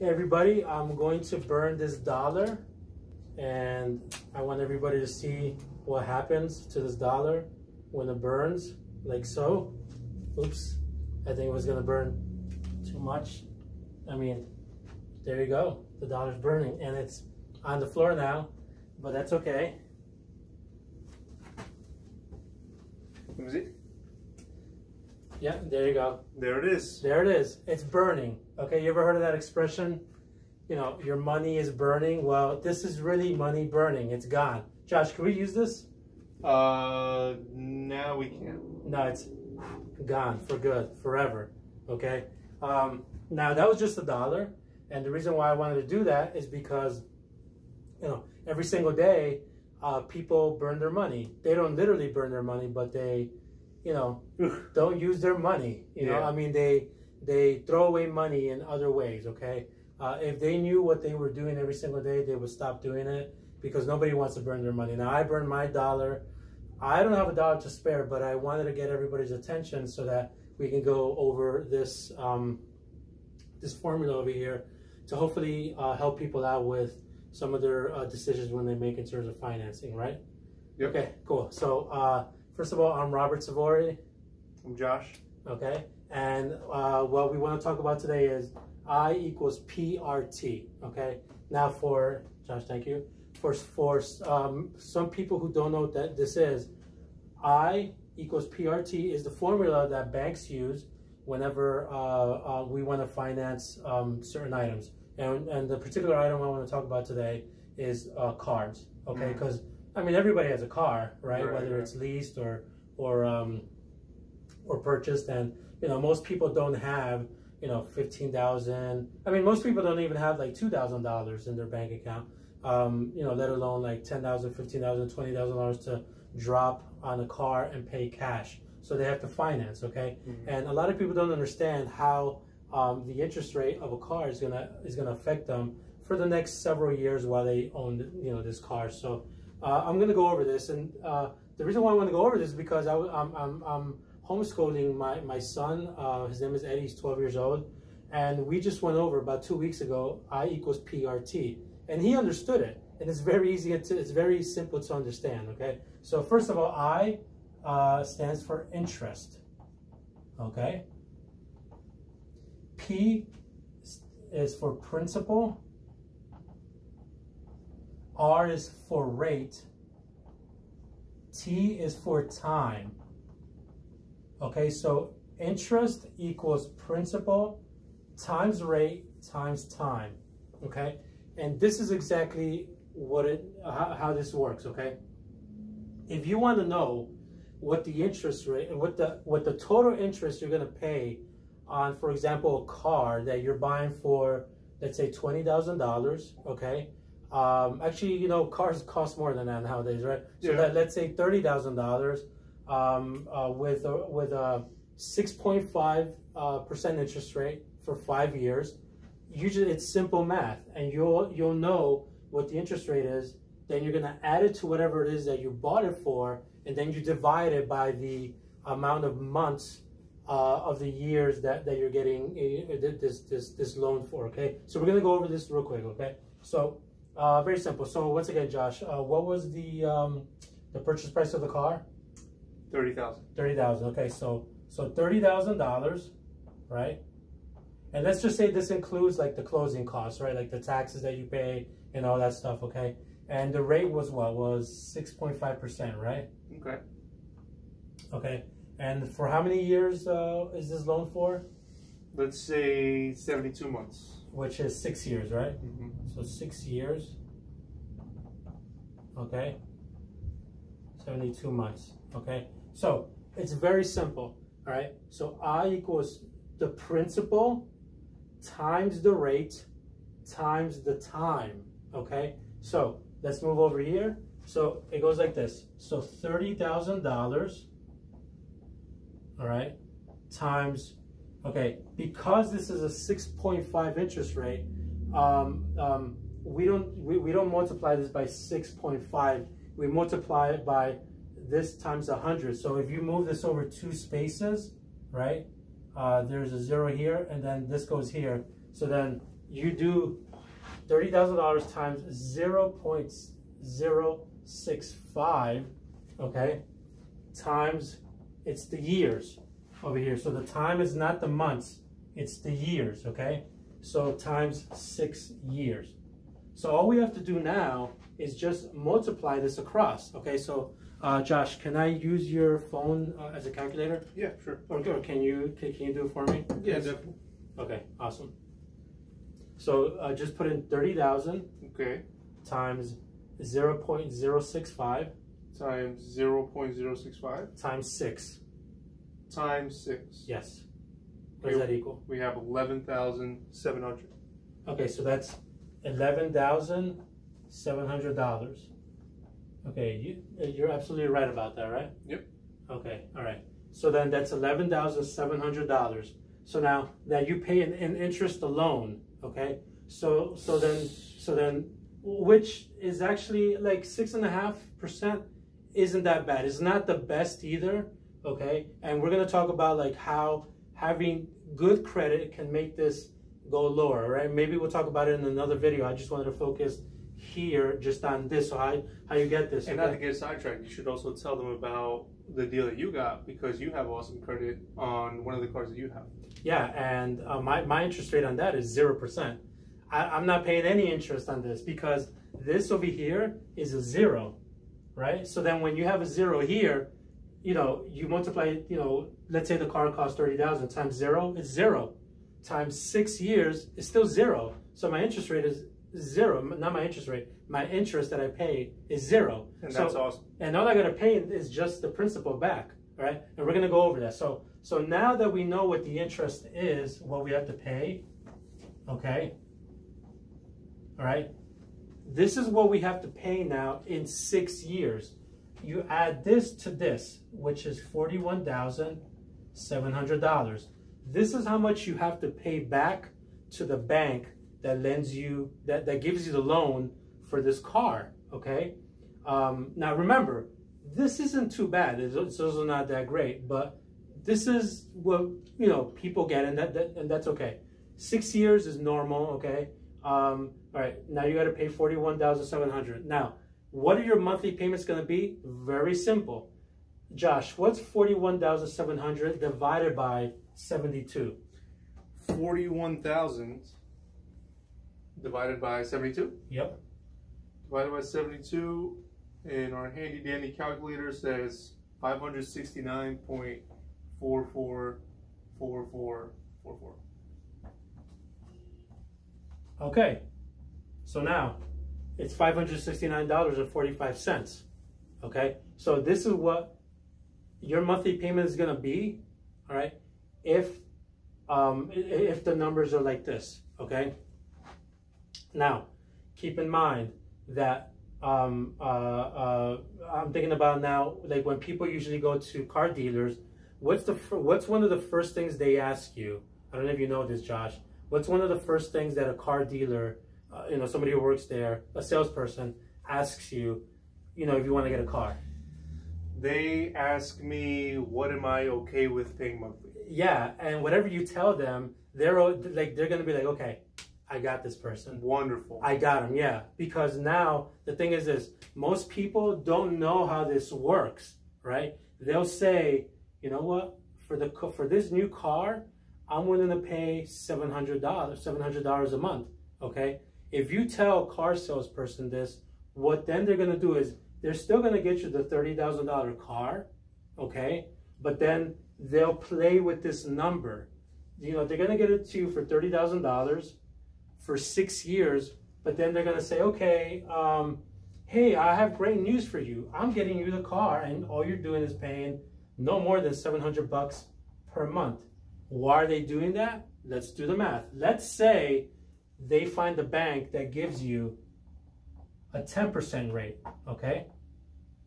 Everybody, I'm going to burn this dollar and I want everybody to see what happens to this dollar when it burns, like so. Oops, I think it was gonna burn too much. I mean, there you go. The dollar's burning and it's on the floor now, but that's okay. Let me see. Yeah, there you go. There it is. There it is. It's burning. Okay, you ever heard of that expression? You know, your money is burning. Well, this is really money burning. It's gone. Josh, can we use this? Uh, now we can't. No, it's gone for good, forever. Okay. Um, now that was just a dollar, and the reason why I wanted to do that is because, you know, every single day, uh, people burn their money. They don't literally burn their money, but they, you know, don't use their money. You know, Yeah. I mean, they they throw away money in other ways. Okay. Uh, if they knew what they were doing every single day, they would stop doing it because nobody wants to burn their money. Now I burn my dollar. I don't have a dollar to spare, but I wanted to get everybody's attention so that we can go over this um, this formula over here to hopefully uh, help people out with some of their uh, decisions when they make in terms of financing, right? Yep. Okay, cool. So uh, first of all, I'm Robert Sivori, I'm Josh. okay? And uh, what we want to talk about today is I equals PRT, okay? Now for, Josh, thank you. For, for um, some people who don't know what that this is, I equals PRT is the formula that banks use whenever uh, uh, we want to finance um, certain items. And, and the particular item I want to talk about today is uh, cars, okay? Mm. Because, I mean, everybody has a car, right? Right, Whether right. it's leased or, or, um, or purchased. And, you know, most people don't have, you know, 15,000. I mean, most people don't even have like $2,000 in their bank account, um, you know, let alone like 10,000, 15,000, 20,000 dollars to drop on a car and pay cash. So they have to finance, okay? Mhm. And a lot of people don't understand how um, the interest rate of a car is gonna is gonna affect them for the next several years while they own you know this car. So uh, I'm gonna go over this, and uh, the reason why I want to go over this is because I, am I'm, I'm homeschooling my my son. Uh, his name is Eddie. He's 12 years old, and we just went over about two weeks ago. I equals PRT, and he understood it, and it's very easy to it's very simple to understand. Okay, so first of all, I uh, stands for interest. Okay. P is for principal. R is for rate. T is for time. Okay, so interest equals principal times rate times time. Okay, and this is exactly what it how, how this works. Okay, if you want to know what the interest rate and what the what the total interest you're going to pay on for example a car that you're buying for let's say $20000 okay um, actually you know cars cost more than that nowadays right? So Yeah. that let's say $30000 um, uh, with a, with a 6.5 uh, percent interest rate for five years usually it's simple math and you'll you'll know what the interest rate is then you're going to add it to whatever it is that you bought it for and then you divide it by the amount of months uh, of the years that, that you're getting uh, this, this this loan for okay? So we're going to go over this real quick okay? So uh, very simple. So once again josh uh, what was the um, the purchase price of the car? Thirty thousand. 30000 okay. So so $30000 right? And let's just say this includes like the closing costs right? Like the taxes that you pay and all that stuff okay? And the rate was what? Was 6.5% right? Okay. okay. And for how many years uh, is this loan for? Let's say seventy-two months. Which is six years right? Hmm so six years okay? 72 months okay? So it's very simple all right? So i equals the principal times the rate times the time okay? So let's move over here. So it goes like this. So $30000 all right times okay because this is a 6.5 interest rate um, um, we don't we, we don't multiply this by 6.5 we multiply it by this times 100 so if you move this over two spaces right uh, there's a zero here and then this goes here. So then you do thirty thousand dollars times zero point zero six five, okay, times it's the years over here. So the time is not the months, it's the years, okay? So times six years. So all we have to do now is just multiply this across, okay? So uh, Josh, can I use your phone uh, as a calculator? Yeah, sure. Or, or can you can, can you do it for me? Yeah, please? definitely. Okay, awesome. So uh, just put in 30,000 Okay. times 0.065 Times 0.065 times 6. Times 6. Yes. What does that equal? We have 11,700. Okay, so that's $11,700. Okay, you, you're absolutely right about that, right? Yep. Okay, all right. So then that's $11,700. So now that you pay an, an interest alone, okay? So so then so then which is actually like six and a half percent isn't that bad. It's not the best either, okay? And we're gonna talk about like how having good credit can make this go lower, right? Maybe we'll talk about it in another video. I just wanted to focus here just on this, so how, how you get this. And okay? not to get sidetracked, you should also tell them about the deal that you got because you have awesome credit on one of the cars that you have. Yeah, and uh, my, my interest rate on that is 0%. I, I'm not paying any interest on this because this over here is a zero, right? So then when you have a zero here, you know, you multiply, you know, let's say the car costs 30,000 times zero, it's zero. Times six years is still zero. So my interest rate is zero, not my interest rate. My interest that I pay is zero. And So- that's awesome. and all I gotta pay is just the principal back, right? And we're gonna go over that. So, so now that we know what the interest is, what we have to pay, okay? All right, this is what we have to pay now in six years. You add this to this, which is forty-one thousand seven hundred dollars. This is how much you have to pay back to the bank that lends you that that gives you the loan for this car. Okay. Um, now remember, this isn't too bad. It's, it's also not that great, but this is what you know people get, and that, that and that's okay. Six years is normal. Okay. Um, all right. Now you got to pay forty one thousand seven hundred. Now, what are your monthly payments going to be? Very simple. Josh, what's forty one thousand seven hundred divided by seventy two? 41,000 divided by 72. Yep. Divided by 72 and our handy dandy calculator says 569.444444. Okay. So now it's $569.45. Okay. So this is what your monthly payment is to be. All right. If, um, if the numbers are like this. Okay. Now, keep in mind that um, uh, uh, I'm thinking about now, like when people usually go to car dealers, what's the what's one of the first things they ask you? I don't know if you know this, Josh. What's one of the first things that a car dealer, uh, you know, somebody who works there, a salesperson, asks you, you know, if you want to get a car? They ask me, what am I okay with paying monthly? Yeah, and whatever you tell them, they're like they're gonna be like, okay, I got this person. Wonderful. I got him, yeah. Because now the thing is this most people don't know how this works, right? They'll say, you know what, for the for this new car, I'm willing to pay seven hundred dollars, seven hundred dollars a month. Okay. If you tell a car salesperson this, what then they're gonna do is they're still gonna get you the thirty thousand dollar car, okay? But then they'll play with this number. You know, they're gonna get it to you for thirty thousand dollars for six years, but then they're gonna say, okay, um, hey, I have great news for you. I'm getting you the car, and all you're doing is paying no more than 700 bucks per month. Why are they doing that? Let's do the math. Let's say they find the bank that gives you a 10% rate, okay?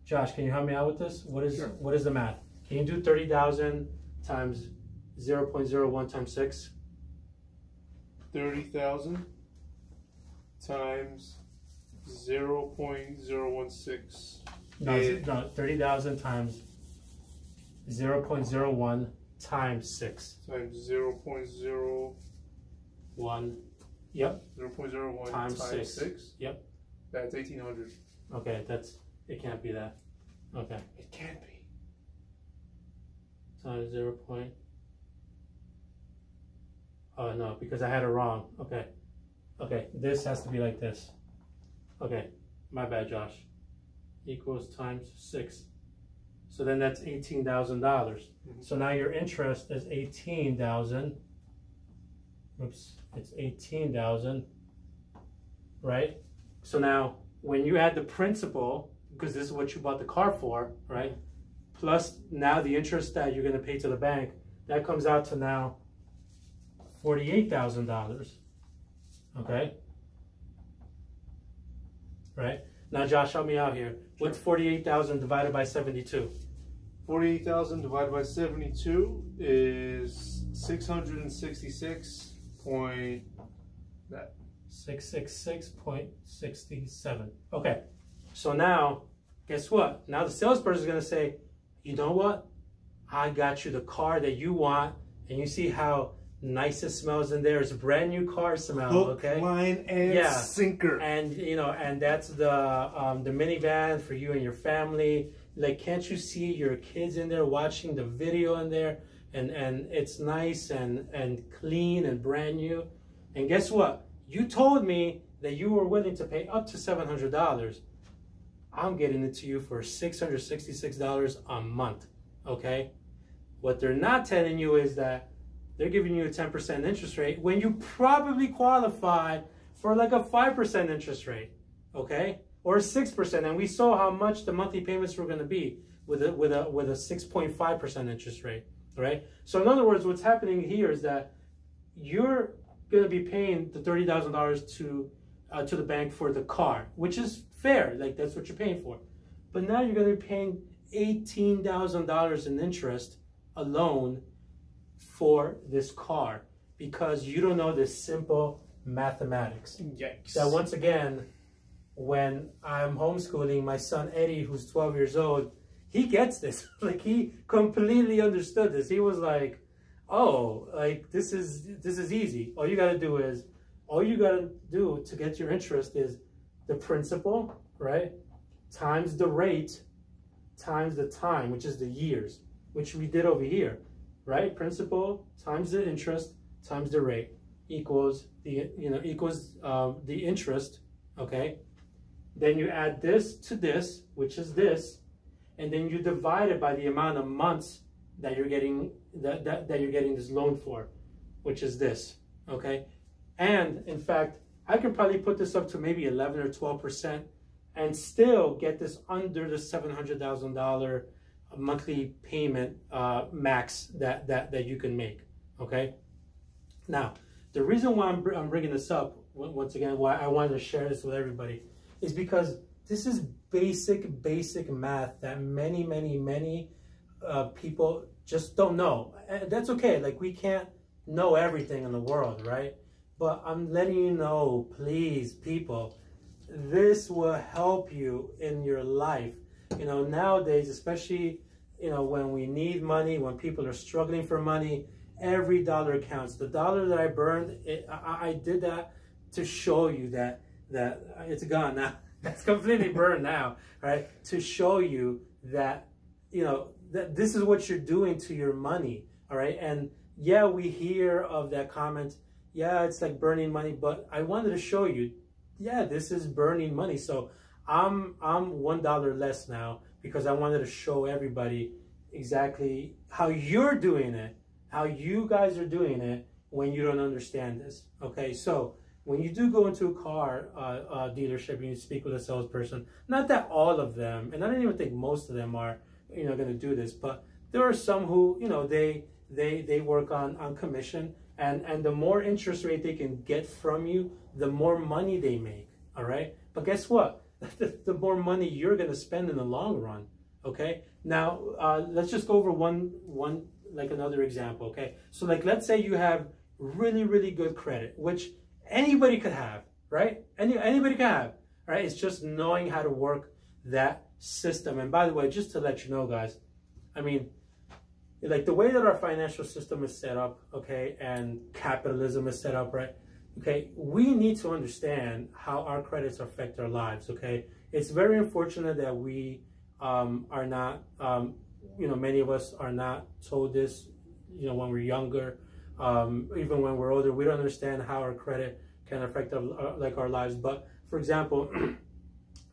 Josh, can you help me out with this? What is Sure. what is the math? Can you do 30,000 times 0.01 times 6? 30,000 times 0.016 No, no 30,000 times 0.01 times 6. times 0.016 1 Yep. 0.01 Times times, six. 6. Yep. That's 1800. Okay, that's it. Can't be that. Okay. It can't be. Times zero point. Oh no, because I had it wrong. Okay. Okay, this has to be like this. Okay, my bad, Josh. Equals times six. So then that's eighteen thousand dollars. Mhm. So now your interest is eighteen thousand. Oops, it's eighteen thousand. Right? So now when you add the principal, because this is what you bought the car for, right? Plus now the interest that you're gonna pay to the bank, that comes out to now forty-eight thousand dollars. Okay? Right? Now Josh, help me out here. What's forty-eight thousand divided by seventy-two? 48,000 divided by 72 is 666 point. that. Six six six point sixty seven. Okay. So now, guess what? Now the salesperson is gonna say, you know what? I got you the car that you want, and you see how nice it smells in there. It's a brand new car smell. Hook, okay. line, and Yeah. sinker. and you know and that's the um, the minivan for you and your family like can't you see your kids in there watching the video in there and and it's nice and and clean and brand new and guess what you told me that you were willing to pay up to $700 i'm getting it to you for $666 a month okay what they're not telling you is that they're giving you a 10% interest rate when you probably qualify for like a 5% interest rate, okay? Or 6%. And we saw how much the monthly payments were going to be with a, with a, with a 6.5% interest rate, right? So in other words, what's happening here is that you're going to be paying the $30,000 to uh, to the bank for the car, which is fair. Like that's what you're paying for. But now you're going to be paying $18,000 in interest alone for this car because you don't know this simple mathematics. Yikes. That once again, when I'm homeschooling my son Eddie, who's 12 years old, he gets this. like he completely understood this. He was like, "Oh, like this is this is easy. All you got to do is all you got to do to get your interest is the principal, right? Times the rate times the time, which is the years, which we did over here, right? Principal times the interest times the rate equals the you know equals um, the interest, okay? Then you add this to this, which is this, and then you divide it by the amount of months that you're getting that, that, that you're getting this loan for, which is this, okay? And in fact, I can probably put this up to maybe 11 or 12 percent and still get this under the $700,000 monthly payment uh, max that, that, that you can make, okay? Now, the reason why I'm, I'm bringing this up, once again, why I wanted to share this with everybody, is because this is basic, basic math that many, many, many uh, people just don't know. And that's okay. Like, we can't know everything in the world, right? But I'm letting you know, please, people, this will help you in your life. You know, nowadays, especially, you know, when we need money, when people are struggling for money, every dollar counts. The dollar that I burned, it, I, I did that to show you that that it's gone now. It's completely burned now, right? To show you that you know that this is what you're doing to your money, all right? And yeah, we hear of that comment. Yeah, it's like burning money, but I wanted to show you, yeah, this is burning money. So I'm I'm one dollar less now because I wanted to show everybody exactly how you're doing it, how you guys are doing it when you don't understand this. Okay, so when you do go into a car uh, uh, dealership and you speak with a salesperson, not that all of them, and I don't even think most of them are, you know, going to do this, but there are some who, you know, they they they work on on commission, and and the more interest rate they can get from you, the more money they make. All right, but guess what? the, the more money you're going to spend in the long run. Okay. Now uh, let's just go over one one like another example. Okay. So like let's say you have really really good credit, which anybody could have, right? Any anybody can have, right? It's just knowing how to work that system. And by the way, just to let you know, guys, I mean, like the way that our financial system is set up, okay, and capitalism is set up, right? okay, we need to understand how our credits affect our lives. Okay, it's very unfortunate that we um, are not, um, you know, many of us are not told this, you know, when we're younger, um, even when we're older, we don't understand how our credit can affect our, like our lives. But for example, you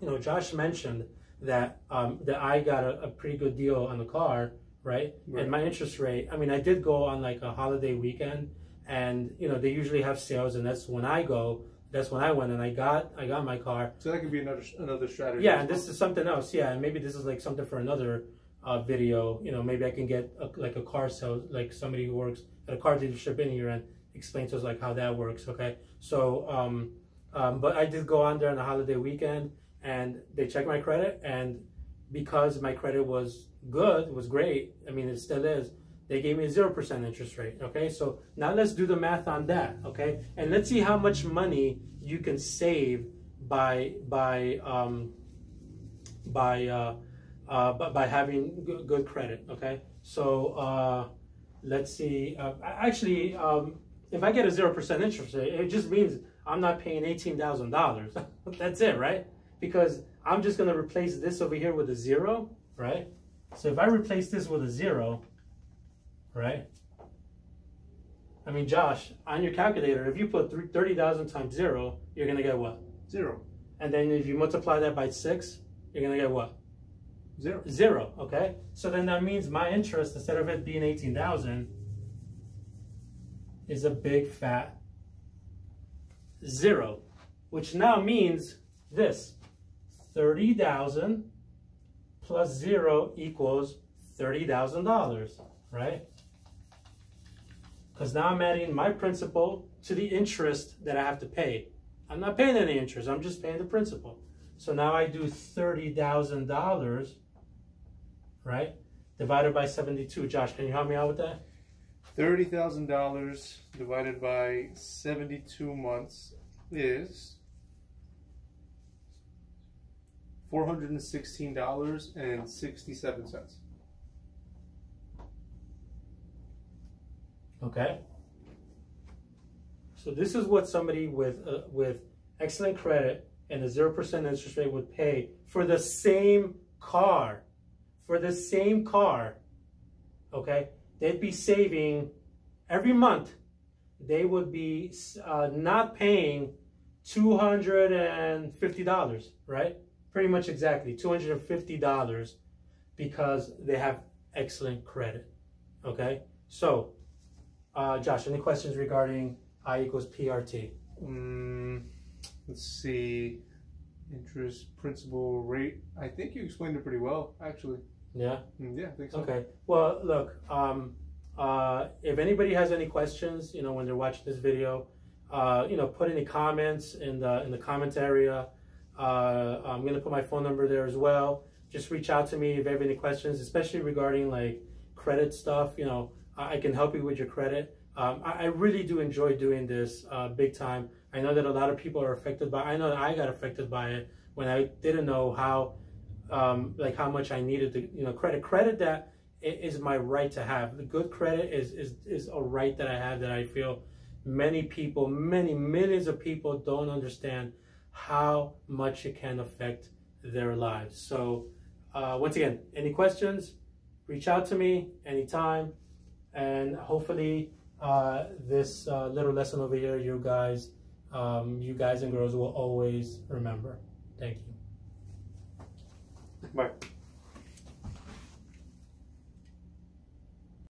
know, Josh mentioned that um, that I got a, a, pretty good deal on the car, right? right? And my interest rate. I mean, I did go on like a holiday weekend, and you know they usually have sales, and that's when I go. That's when I went, and I got I got my car. So that could be another another strategy. Yeah, and this is something else. Yeah, and maybe this is like something for another uh, video. You know, maybe I can get a, like a car sale, like somebody who works at a car dealership in here and explain to us like how that works. Okay, so um, um, but I did go on there on a holiday weekend and they checked my credit and because my credit was good, was great, I mean, it still is, they gave me a 0% interest rate, okay? So now let's do the math on that, okay? And let's see how much money you can save by, by, um, by, uh, uh, by having good, good credit, okay? So uh, let's see, uh, actually, um, if I get a 0% interest rate, it just means I'm not paying $18,000. That's it, right? because I'm just going to replace this over here with a zero, right? So if I replace this with a zero, right? I mean, Josh, on your calculator, if you put 30,000 times zero, you're going to get what? Zero. And then if you multiply that by six, you're going to get what? Zero. Zero, okay? So then that means my interest, instead of it being 18,000, is a big fat zero, which now means this. 30,000 plus zero equals $30,000, right? Because now I'm adding my principal to the interest that I have to pay. I'm not paying any interest, I'm just paying the principal. So now I do $30,000, right? Divided by 72. Josh, can you help me out with that? $30,000 divided by 72 months is $416.67. Okay. So this is what somebody with uh, with excellent credit and a 0% interest rate would pay for the same car. For the same car. Okay? They'd be saving every month they would be uh, not paying $250, right? pretty much exactly $250 because they have excellent credit. Okay, so uh, Josh, any questions regarding I equals PRT? Mm, let's see, interest, principal, rate. I think you explained it pretty well, actually. Yeah. Mm, yeah, I think so. Okay. Well, look. Um, uh, if anybody has any questions, you know, when they're watching this video, uh, you know, put any comments in the in the comment area. Uh, I'm going to put my phone number there as well. Just reach out to me if you have any questions, especially regarding like credit stuff. You know, I, I can help you with your credit. Um, I, I, really do enjoy doing this uh, big time. I know that a lot of people are affected by. I know that I got affected by it when I didn't know how, um, like how much I needed to, you know, credit. Credit that is my right to have. The good credit is is is a right that I have that I feel many people, many millions of people don't understand how much it can affect their lives. So uh, once again, any questions, reach out to me anytime. And hopefully uh, this uh, little lesson over here, you guys, um, you guys and girls will always remember. Thank you. Bye.